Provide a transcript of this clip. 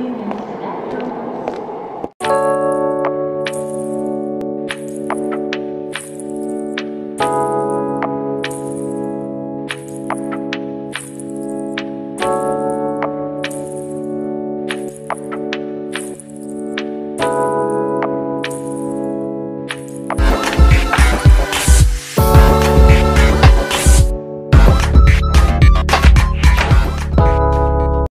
Amen.